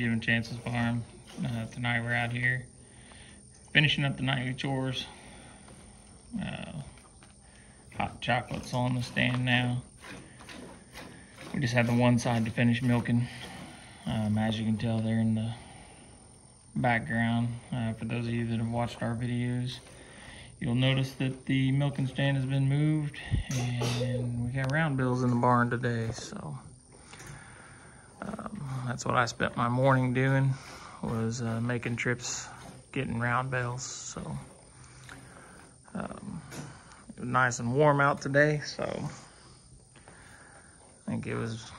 Given Chances Farm. Uh, tonight we're out here finishing up the nightly chores. Uh, hot chocolate's on the stand now. We just had the one side to finish milking. Um, as you can tell they're in the background, uh, for those of you that have watched our videos, you'll notice that the milking stand has been moved and we got round bales in the barn today, so that's what I spent my morning doing was uh, making trips, getting round bales. So um, it was nice and warm out today, so I think it was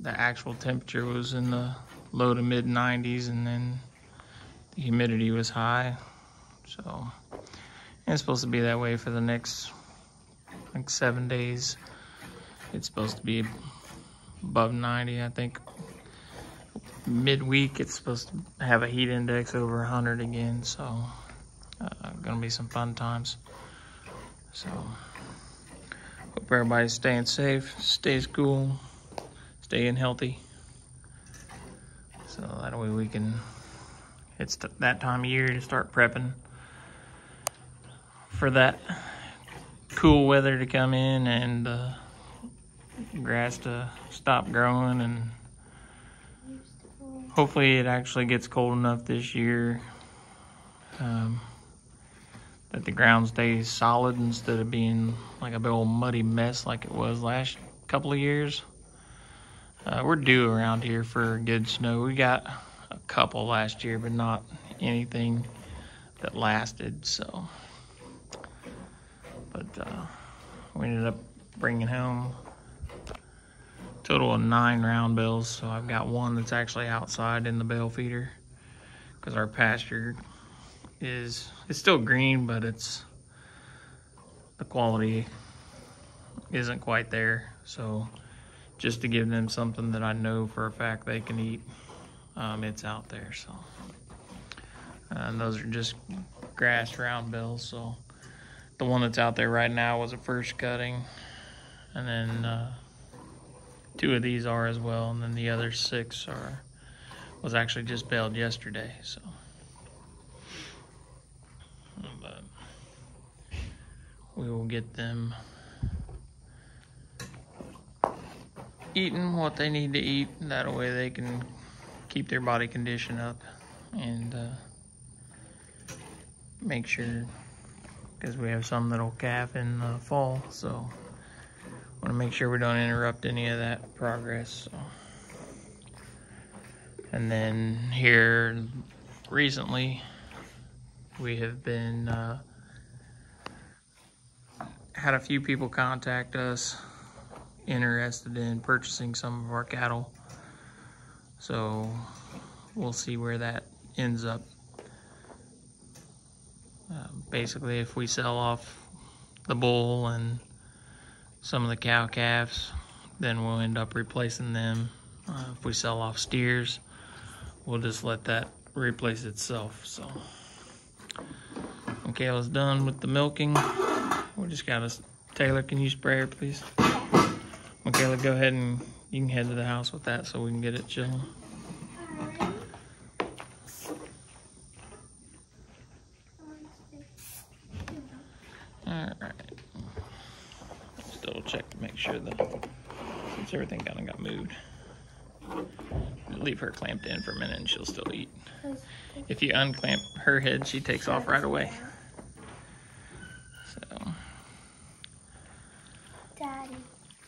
the actual temperature was in the low to mid 90s, and then the humidity was high. So it's supposed to be that way for the next like seven days. It's supposed to be above 90, I think. Midweek, it's supposed to have a heat index over 100 again, so uh, gonna be some fun times. So hope everybody's staying safe, stays cool, staying healthy. So that way we can, it's that time of year to start prepping for that cool weather to come in and uh, grass to stop growing and hopefully it actually gets cold enough this year um, that the ground stays solid instead of being like a big old muddy mess like it was last couple of years. Uh, we're due around here for good snow. We got a couple last year, but not anything that lasted. So, but uh, we ended up bringing home total of nine round bales. So I've got one that's actually outside in the bale feeder because our pasture is it's still green, but it's the quality isn't quite there. So just to give them something that I know for a fact they can eat, um, it's out there. So and those are just grass round bales. So the one that's out there right now was a first cutting, and then. Uh, two of these are as well, and then the other six are was actually just baled yesterday. So, but we will get them eating what they need to eat. That way they can keep their body condition up and uh, make sure because we have some that'll calf in the fall. So want to make sure we don't interrupt any of that progress. So. And then here recently, we have been uh, had a few people contact us interested in purchasing some of our cattle. So we'll see where that ends up. Uh, basically, if we sell off the bull and some of the cow calves. Then we'll end up replacing them. Uh, if we sell off steers, we'll just let that replace itself. So, Michaela's done with the milking. We just got a Taylor. Can you spray her, please? Michaela, go ahead and you can head to the house with that so we can get it chilling. Sure that since everything kind of got moved, leave her clamped in for a minute and she'll still eat. If you unclamp her head, she takes off right away. So. Daddy.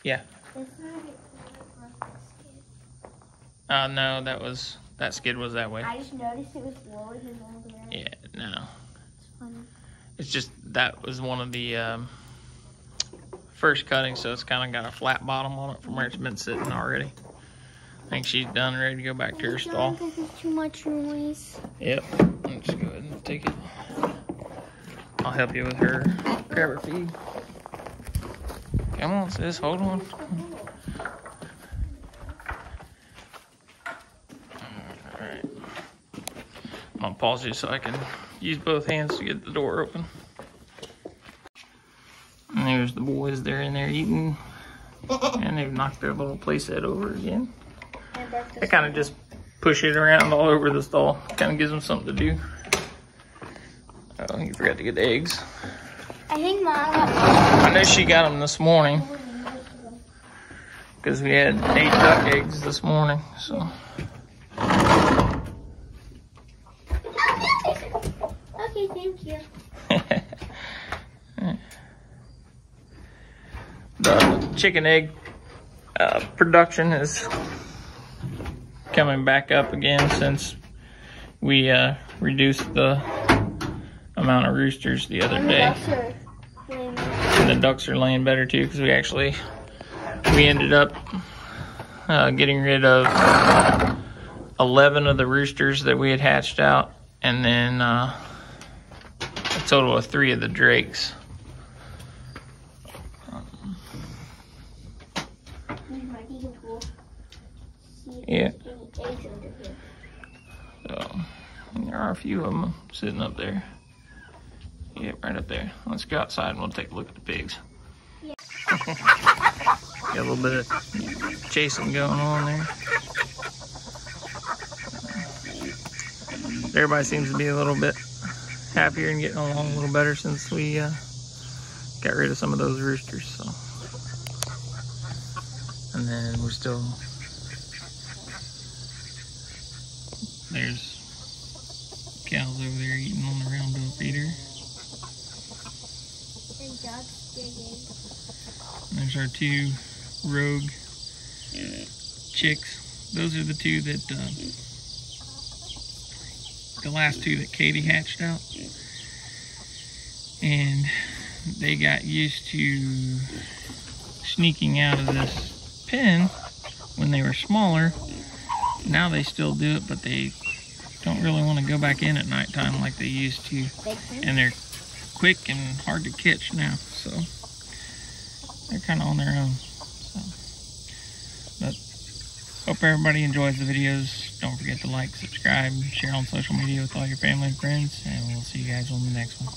Yeah. Uh, no, that was, that skid was that way. I just noticed it was lower than all the rest. Yeah, no. It's funny. It's just, that was one of the, um, first cutting, so it's kind of got a flat bottom on it from where it's been sitting already. I think she's done, ready to go back to her stall. Too much noise. Yep. Let's go ahead and take it. I'll help you with her. Grab her feed. Come on, sis. Hold on. Alright. I'm gonna pause you so I can use both hands to get the door open. And there's the boys, they're in there eating. And they've knocked their little playset over again. I kind of just push it around all over the stall. Kind of gives them something to do. Oh, you forgot to get the eggs. I think mom I know she got them this morning because we had eight duck eggs this morning. So Okay, thank you. the chicken egg uh, production is coming back up again since we uh, reduced the amount of roosters the other day. ducks are laying there. and the ducks are laying better too because we actually we ended up uh, getting rid of 11 of the roosters that we had hatched out and then uh, a total of three of the drakes Use my digging tool. See if Yeah. so there are a few of them sitting up there yep right up there let's go outside and we'll take a look at the pigs Yeah. Got a little bit of chasing going on there. Everybody seems to be a little bit happier and getting along a little better since we uh, got rid of some of those roosters. So, and then we're still there's cows over there eating on the round bale feeder. And digging. There's our two rogue chicks. Those are the two that, uh, the last two that Katie hatched out. And they got used to sneaking out of this pen when they were smaller. Now they still do it, but they don't really want to go back in at nighttime like they used to and they're quick and hard to catch now. So they're kind of on their own. So, but hope everybody enjoys the videos. Don't forget to like, subscribe, share on social media with all your family and friends, and we'll see you guys on the next one.